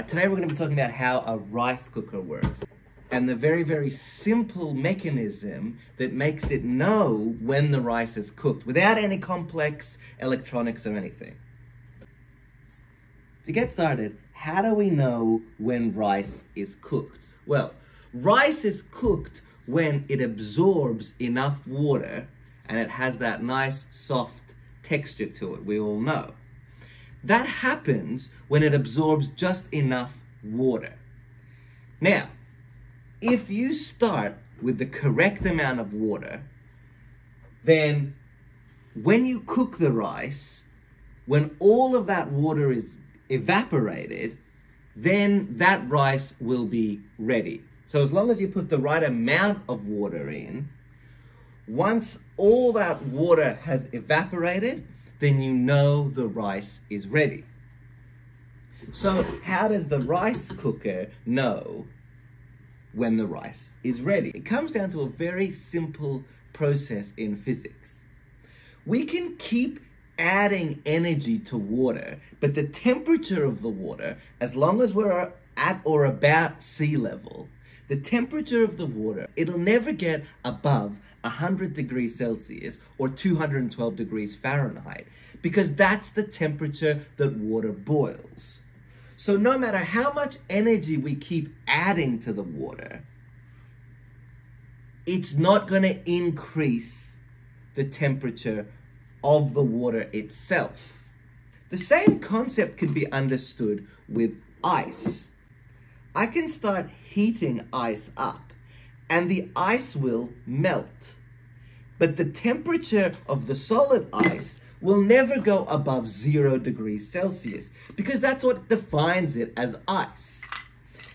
Alright, today we're going to be talking about how a rice cooker works and the very, very simple mechanism that makes it know when the rice is cooked without any complex electronics or anything. To get started, how do we know when rice is cooked? Well, rice is cooked when it absorbs enough water and it has that nice soft texture to it, we all know. That happens when it absorbs just enough water. Now, if you start with the correct amount of water, then when you cook the rice, when all of that water is evaporated, then that rice will be ready. So as long as you put the right amount of water in, once all that water has evaporated, then you know the rice is ready. So how does the rice cooker know when the rice is ready? It comes down to a very simple process in physics. We can keep adding energy to water, but the temperature of the water, as long as we're at or about sea level, the temperature of the water, it'll never get above 100 degrees Celsius or 212 degrees Fahrenheit because that's the temperature that water boils. So no matter how much energy we keep adding to the water, it's not going to increase the temperature of the water itself. The same concept can be understood with ice. I can start heating ice up and the ice will melt. But the temperature of the solid ice will never go above zero degrees Celsius because that's what defines it as ice.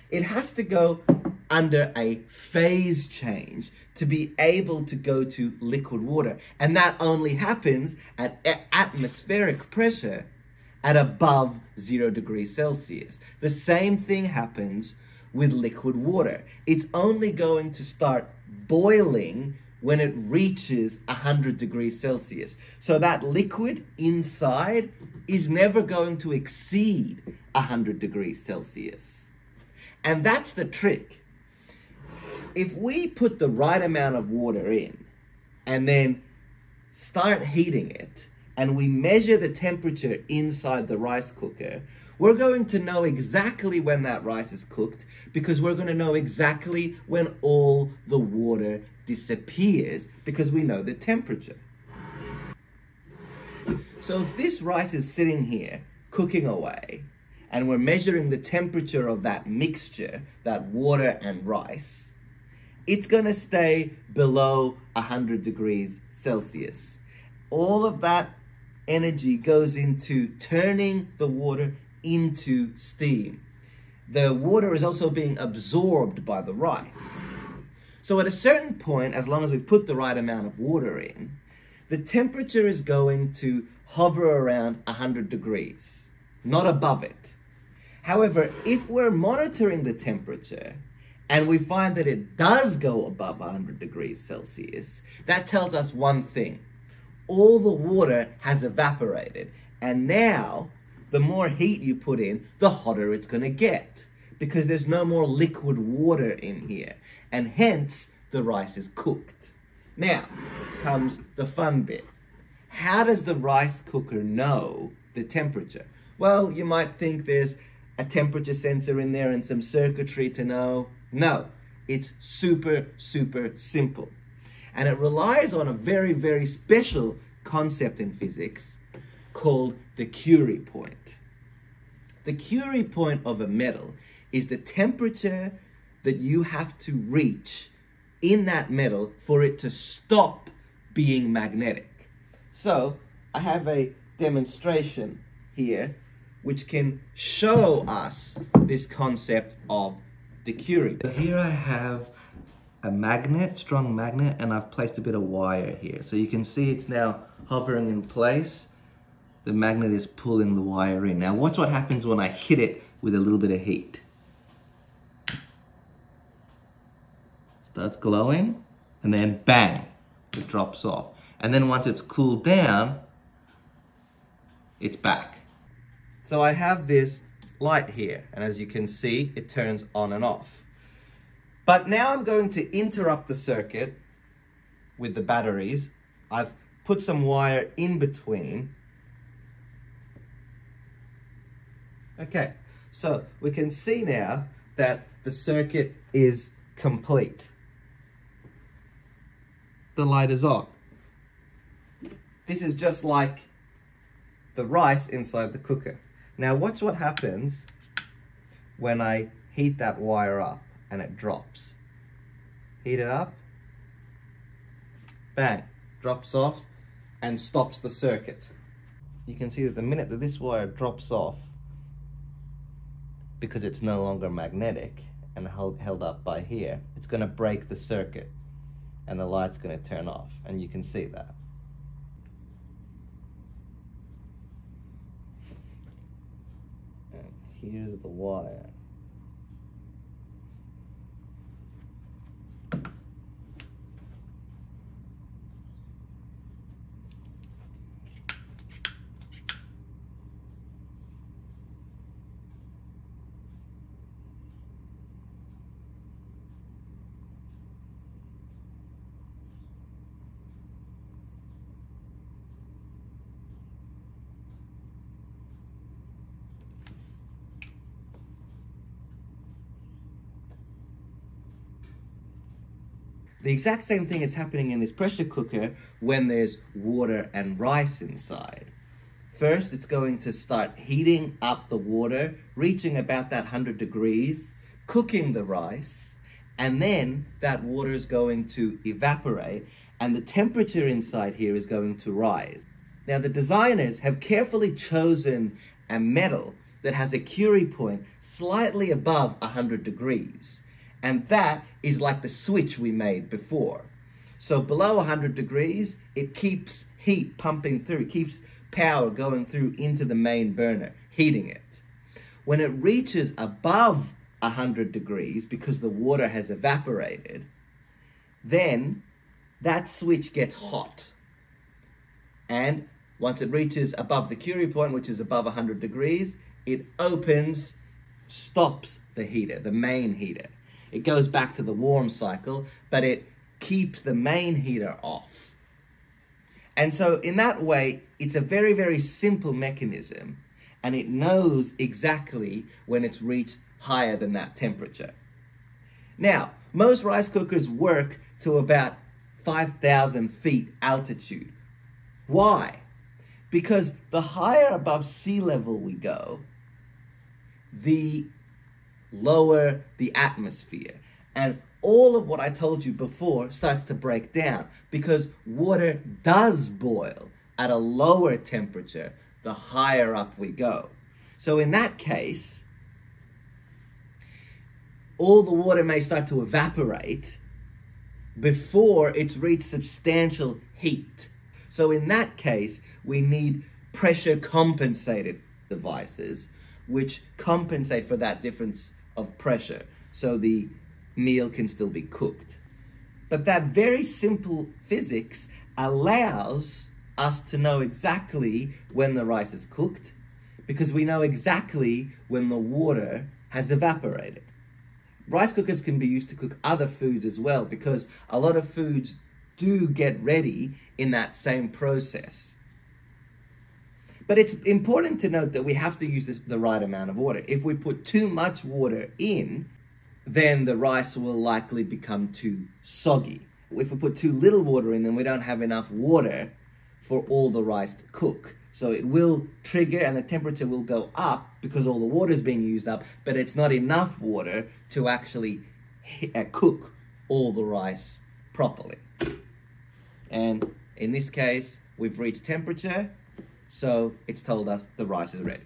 It has to go under a phase change to be able to go to liquid water. And that only happens at atmospheric pressure at above zero degrees Celsius. The same thing happens with liquid water. It's only going to start boiling when it reaches 100 degrees Celsius. So that liquid inside is never going to exceed 100 degrees Celsius. And that's the trick. If we put the right amount of water in and then start heating it and we measure the temperature inside the rice cooker, we're going to know exactly when that rice is cooked because we're going to know exactly when all the water disappears because we know the temperature. So if this rice is sitting here cooking away and we're measuring the temperature of that mixture, that water and rice, it's going to stay below 100 degrees Celsius. All of that energy goes into turning the water into steam. The water is also being absorbed by the rice. So at a certain point, as long as we've put the right amount of water in, the temperature is going to hover around 100 degrees, not above it. However, if we're monitoring the temperature and we find that it does go above 100 degrees Celsius, that tells us one thing. All the water has evaporated and now the more heat you put in, the hotter it's going to get because there's no more liquid water in here. And hence, the rice is cooked. Now comes the fun bit. How does the rice cooker know the temperature? Well, you might think there's a temperature sensor in there and some circuitry to know. No, it's super, super simple. And it relies on a very, very special concept in physics called the Curie point. The Curie point of a metal is the temperature that you have to reach in that metal for it to stop being magnetic. So I have a demonstration here which can show us this concept of the Curie. Here I have a magnet, strong magnet, and I've placed a bit of wire here. So you can see it's now hovering in place. The magnet is pulling the wire in. Now watch what happens when I hit it with a little bit of heat. starts glowing, and then bang, it drops off. And then once it's cooled down, it's back. So I have this light here. And as you can see, it turns on and off. But now I'm going to interrupt the circuit with the batteries. I've put some wire in between. Okay, so we can see now that the circuit is complete. The light is on. This is just like the rice inside the cooker. Now watch what happens when I heat that wire up and it drops. Heat it up, bang, drops off and stops the circuit. You can see that the minute that this wire drops off, because it's no longer magnetic and held, held up by here, it's gonna break the circuit and the light's gonna turn off and you can see that. And here's the wire. The exact same thing is happening in this pressure cooker when there's water and rice inside. First, it's going to start heating up the water, reaching about that 100 degrees, cooking the rice, and then that water is going to evaporate and the temperature inside here is going to rise. Now, the designers have carefully chosen a metal that has a Curie point slightly above 100 degrees. And that is like the switch we made before. So below 100 degrees, it keeps heat pumping through, it keeps power going through into the main burner, heating it. When it reaches above 100 degrees, because the water has evaporated, then that switch gets hot. And once it reaches above the Curie point, which is above 100 degrees, it opens, stops the heater, the main heater. It goes back to the warm cycle, but it keeps the main heater off. And so in that way, it's a very, very simple mechanism and it knows exactly when it's reached higher than that temperature. Now, most rice cookers work to about 5,000 feet altitude. Why? Because the higher above sea level we go, the lower the atmosphere. And all of what I told you before starts to break down because water does boil at a lower temperature the higher up we go. So in that case, all the water may start to evaporate before it's reached substantial heat. So in that case, we need pressure compensated devices which compensate for that difference of pressure so the meal can still be cooked. But that very simple physics allows us to know exactly when the rice is cooked because we know exactly when the water has evaporated. Rice cookers can be used to cook other foods as well because a lot of foods do get ready in that same process. But it's important to note that we have to use this, the right amount of water. If we put too much water in, then the rice will likely become too soggy. If we put too little water in, then we don't have enough water for all the rice to cook. So it will trigger and the temperature will go up because all the water is being used up, but it's not enough water to actually uh, cook all the rice properly. And in this case, we've reached temperature so it's told us the rice is ready.